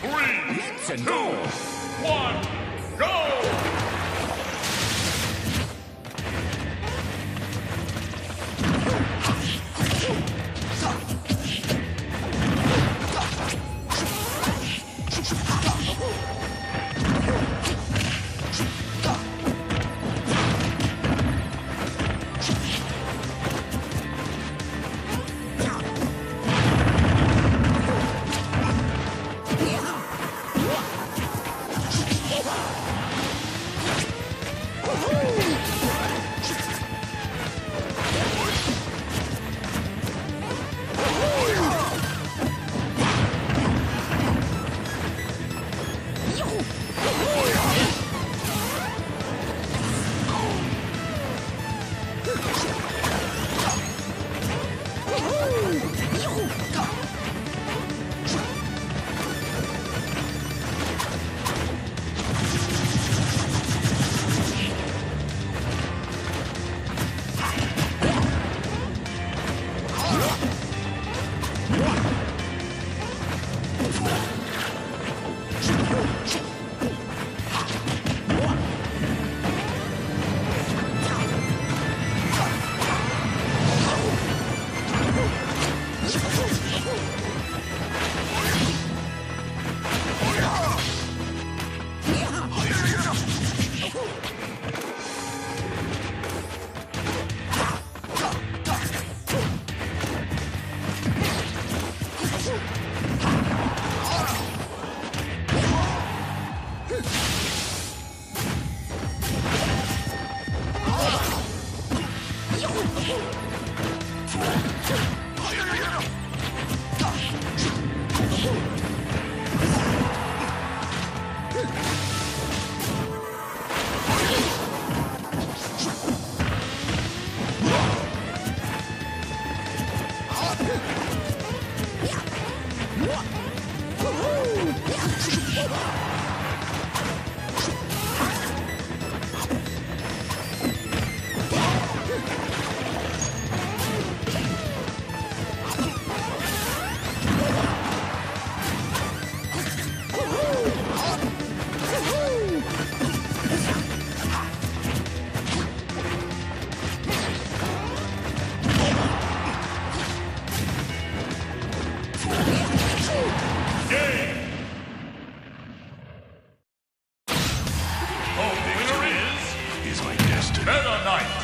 Three, two, go. one, go! 用手。Woohoo! Meta Knight.